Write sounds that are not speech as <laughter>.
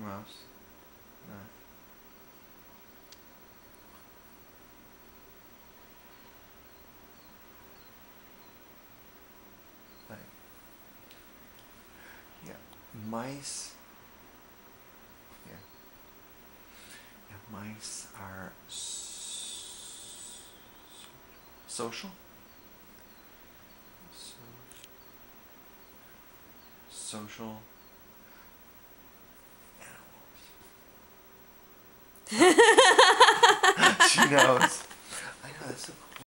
mouse. No. Yeah, mice. Yeah. Yeah, mice are social. So, social <laughs> she knows. I know that's so